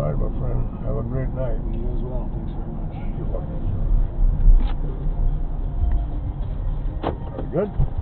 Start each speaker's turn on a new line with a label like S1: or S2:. S1: All right, my friend. Have a great night. You as well. Thanks very much.
S2: You're welcome. Are we good?